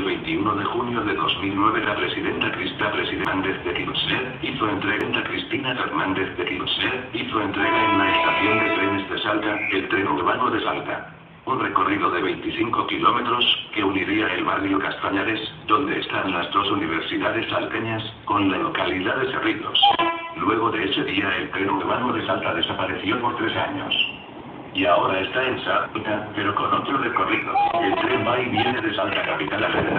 1 de junio de 2009 la presidenta Crista Fernández de Kirchner hizo entrega Cristina Fernández de Kirchner hizo entrega en la estación de trenes de Salta, el tren urbano de Salta. Un recorrido de 25 kilómetros, que uniría el barrio Castañares, donde están las dos universidades salteñas, con la localidad de Cerritos. Luego de ese día el tren urbano de Salta desapareció por tres años. Y ahora está en Salta, pero con otro recorrido. Va y viene de Salta Capital a